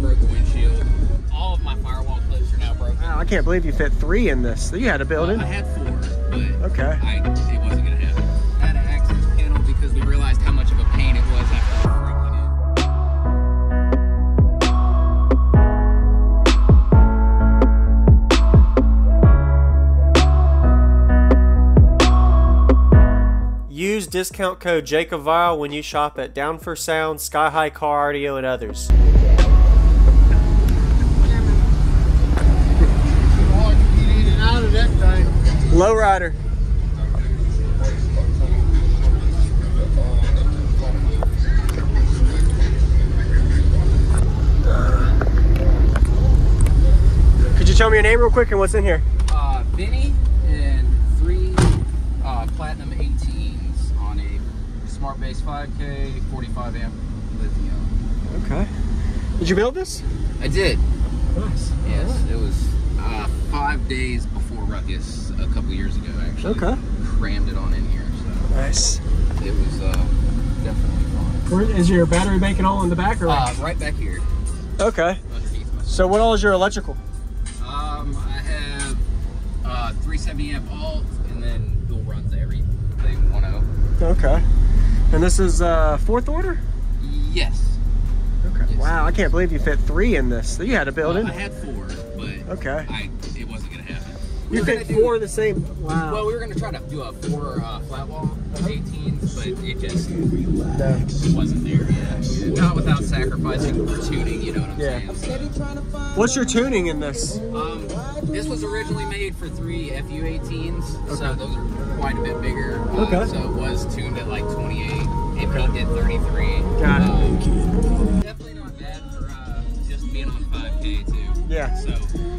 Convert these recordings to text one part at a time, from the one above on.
broke the windshield. All of my firewall clips are now broken. Wow, I can't believe you fit three in this. You had to build Uh, it. I had four, but Okay. I, it wasn't gonna happen. I had an access panel because we realized how much of a pain it was after the front went in. Use discount code JACOBVIRAL when you shop at Down for Sound, Sky High Car Audio, and others. Lowrider. Could you tell me your name real quick and what's in here? Uh, Vinny and three uh, Platinum 18s on a Smart Bass 5K 45 amp lithium. Okay. Did you build this? I did. Nice. Yes, it was uh, five days Ruckus a couple years ago. Actually, Okay. crammed it on in here, so Nice. it was uh, definitely fun. Where is your battery bank all in the back or? Uh, right back here, okay. So what all is your electrical? Um, I have uh, 370 amp alt, and then dual runs everything 1.0. Okay. And this is uh, fourth order? Yes. Okay. Yes. Wow, I can't believe you fit three in this. You had to build Uh, it. I had four, but Okay. I it wasn't gonna happen. We You do- four the same. Wow. Well, we were gonna try to do a four uh, flat wall Uh-huh. 18s, but it just wasn't there yet. Not without sacrificing tuning, you know what I'm Yeah. saying? What's your tuning in this? Um, this was originally made for three FU18s, so those are quite a bit bigger. Uh, Okay. So it was tuned at like 28. It peaked at 33. Got it. Um, Yeah. So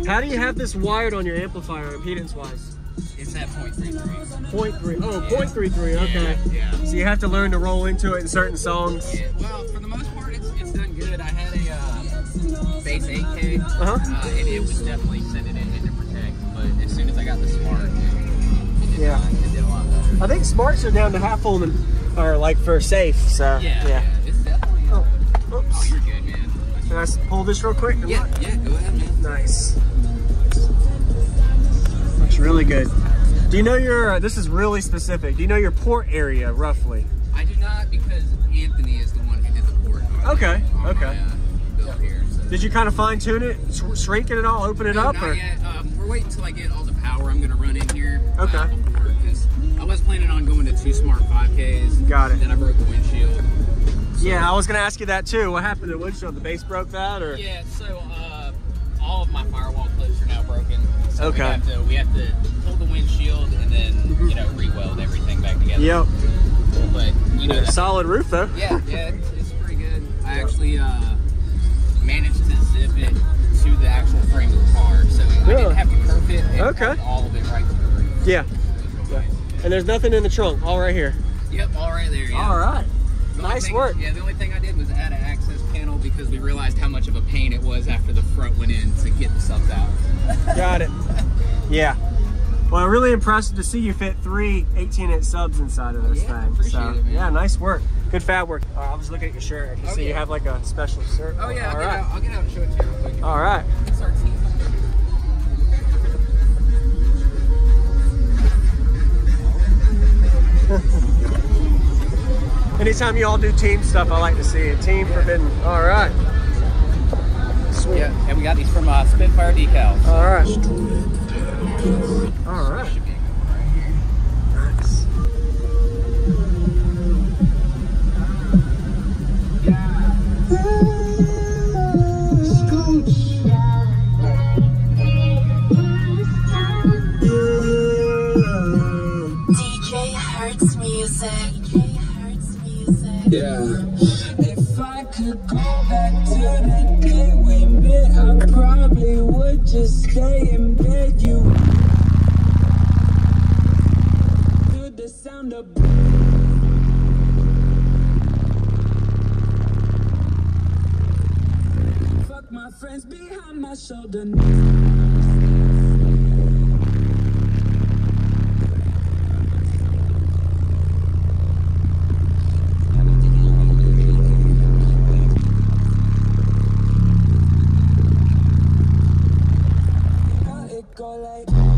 How do you have this wired on your amplifier, impedance wise? it's at 0.33. Point three. Oh, point three three. Okay. Yeah. So you have to learn to roll into it in certain songs. Yeah, well, for the most part, it's, it's done good. I had a uh, Bass 8K, Uh-huh. uh, and it was definitely sending it into protect. But as soon as I got the smart, it did, Yeah. it did a lot better. I think smarts are down to half full are like for safe. So Yeah, yeah, it's definitely. Uh, Oh, oh, oops. you're good. Can I pull this real quick? Yeah, yeah, go ahead, man. Nice. Looks really good. Do you know your? Uh, this is really specific. Do you know your port area roughly? I do not because Anthony is the one who did the port. Okay, okay. My, uh, here. So. Did you kind of fine tune it, sh- shrink it at all, open it No, up, not or? yet. Um, we're waiting until I get all the power I'm going to run in here. Okay. Uh, before, I was planning on going to two smart 5Ks. Got it. Then I broke the windshield. Yeah, I was gonna ask you that too. What happened to the windshield? The bass broke that, or? Yeah, so uh, all of my firewall clips are now broken. So Okay. We have to, we have to pull the windshield and then, you know, re-weld everything back together. Yep. But, you know, Solid roof though. yeah, yeah, it's, it's pretty good. I actually uh, managed to zip it to the actual frame of the car. So I Really? didn't have to kerf it. Okay. all of it right to the roof. Yeah. It was real nice. And there's nothing in the trunk. All right here. Yep, all right there, yeah. All right. The only Nice thing- work. Yeah, the only thing I did was add an access panel because we realized how much of a pain it was after the front went in to get the subs out. Got it. Yeah. Well, I'm really impressive to see you fit three 18 inch subs inside of this Yeah, thing. appreciate so, it, man. yeah, nice work. Good fat work. Uh, I was looking at your shirt. I can Oh, see you have like a special shirt. Oh yeah, I'll, All get out, I'll get out and show it to you real quick. All right. Anytime you all do team stuff, I like to see it. Team Forbidden. All right. Sweet. Yeah, and we got these from uh, Spitfire decals. All right. All right. Yeah. If I could go back to the day we met, I probably would just stay in bed. You to the sound of. Fuck my friends behind my shoulder. Like.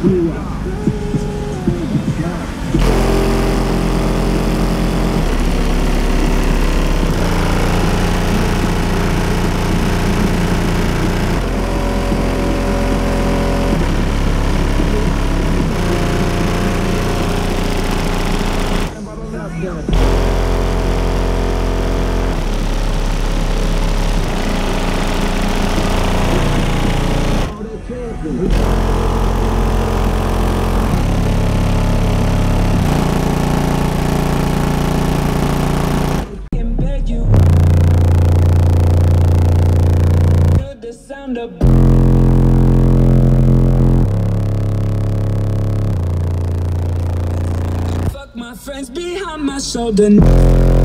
And behind my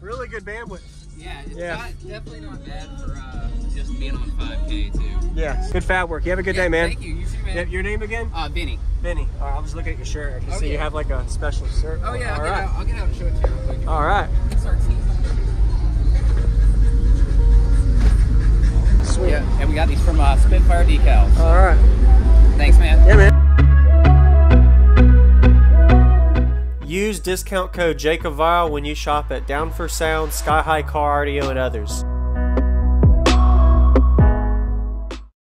Really good bandwidth. Yeah, it's Yeah. Not, definitely not bad for uh, just being on 5K too. Yeah. Good fat work. You have a good Yeah, day, man. Thank you. You too, man. Your name again? Uh, Vinny. Vinny. All right, I was looking at your shirt. I can Oh, see you have like a special shirt. Oh yeah, I'll, All get out, I'll get out and show it to you. All right. It's our team. Spitfire Decals. All right. Thanks, man. Yeah, man. Use discount code JACOBVIRAL when you shop at Down for Sound, Sky High Car Audio, and others.